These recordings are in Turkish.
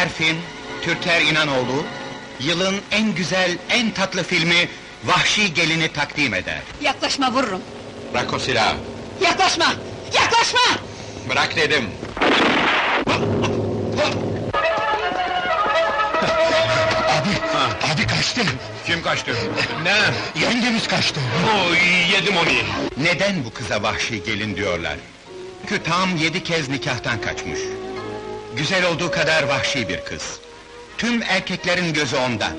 Berfin, Türker İnanoğlu, yılın en güzel, en tatlı filmi Vahşi Gelini takdim eder. Yaklaşma vururum. Bırak o silahı. Yaklaşma! Yaklaşma! Bırak dedim. Abi kaçtı, Kim kaçtı? ne? yengemiz kaçtı. O yedim onu. Neden bu kıza vahşi gelin diyorlar? Çünkü tam yedi kez nikahtan kaçmış. Güzel olduğu kadar vahşi bir kız. Tüm erkeklerin gözü onda.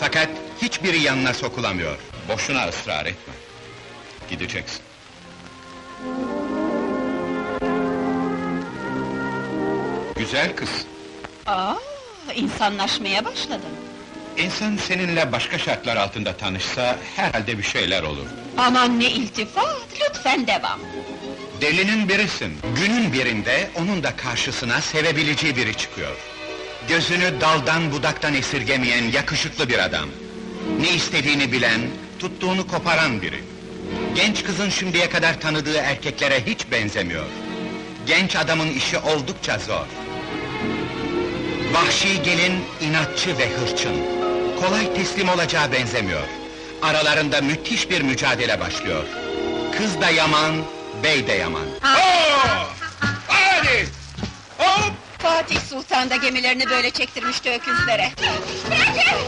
Fakat hiçbiri yanına sokulamıyor. Boşuna ısrar etme. Gideceksin. Güzel kız. Aa, insanlaşmaya başladın. İnsan seninle başka şartlar altında tanışsa herhalde bir şeyler olur. Aman ne iltifat, lütfen devam. Delinin birisin. Günün birinde onun da karşısına sevebileceği biri çıkıyor. Gözünü daldan budaktan esirgemeyen yakışıklı bir adam. Ne istediğini bilen, tuttuğunu koparan biri. Genç kızın şimdiye kadar tanıdığı erkeklere hiç benzemiyor. Genç adamın işi oldukça zor. Vahşi gelin inatçı ve hırçın. Kolay teslim olacağı benzemiyor. Aralarında müthiş bir mücadele başlıyor. Kız da yaman, bey de yaman. Hadi! Hop! Fatih Sultan da gemilerini böyle çektirmişti öküzlere. Bırakın!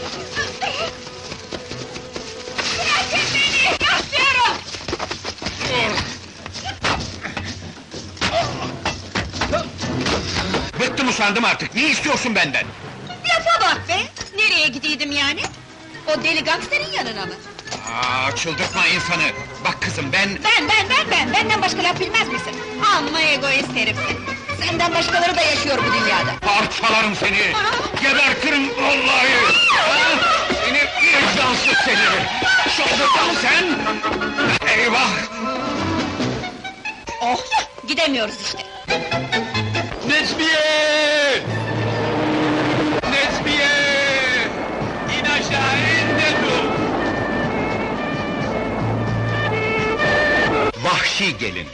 Bırakın beni! Yaşıyorum! Bıktım usandım artık. Ne istiyorsun benden? Lafa bak be! Nereye gidiydim yani? O deli gangsterin yanına mı? Aa, çıldırtma insanı. Bak kızım ben... Ben, ben, ben, ben! Benden başka laf bilmez misin? Amma egoist herifsin! Senden başkaları da yaşıyor bu dünyada! Parçalarım seni! Gebertirim vallahi! Ha? Seni vicdansız seni! Çıldırdın sen! Eyvah! Oh! Gidemiyoruz işte! Vahşi Gelin.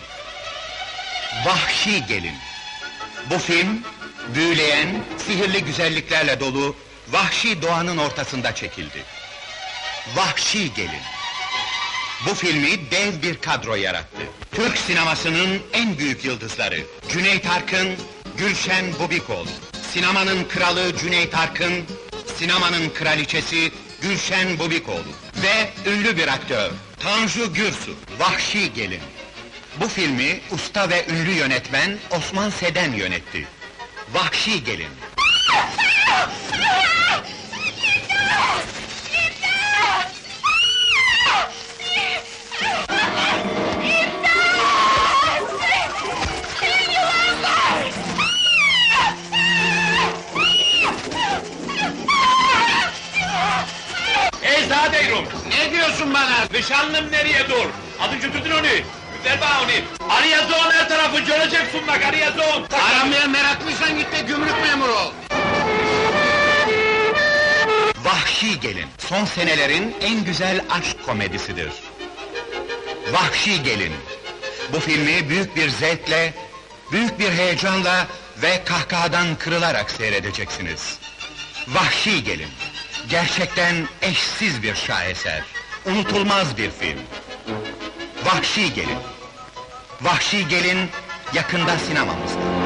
Vahşi Gelin. Bu film, büyüleyen, sihirli güzelliklerle dolu, vahşi doğanın ortasında çekildi. Vahşi Gelin. Bu filmi dev bir kadro yarattı. Türk sinemasının en büyük yıldızları. Cüneyt Arkın, Gülşen Bubikoğlu. Sinemanın kralı Cüneyt Arkın, sinemanın kraliçesi Gülşen Bubikoğlu. Ve ünlü bir aktör, Tanju Gürsu, Vahşi Gelin. Bu filmi usta ve ünlü yönetmen Osman Seden yönetti. Vahşi Gelin. Ezadeyrum! Ne diyorsun bana? Nişanlım nereye dur? Adıcı tutun onu! Ver bana onu! Arayazon her tarafı göreceksin bak arayazon! Aramaya meraklıysan git de gümrük memuru ol. Vahşi Gelin, son senelerin en güzel aşk komedisidir. Vahşi Gelin. Bu filmi büyük bir zevkle, büyük bir heyecanla ve kahkahadan kırılarak seyredeceksiniz. Vahşi Gelin. Gerçekten eşsiz bir şaheser. Unutulmaz bir film. Vahşi Gelin. Vahşi Gelin yakında sinemamızda.